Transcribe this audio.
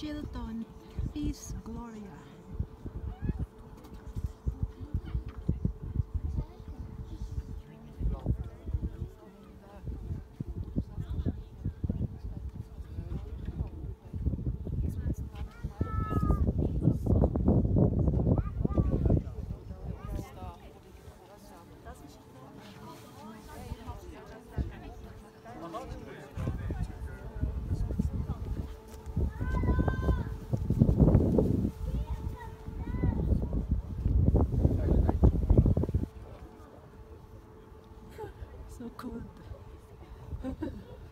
Shilton Peace Gloria. So cold.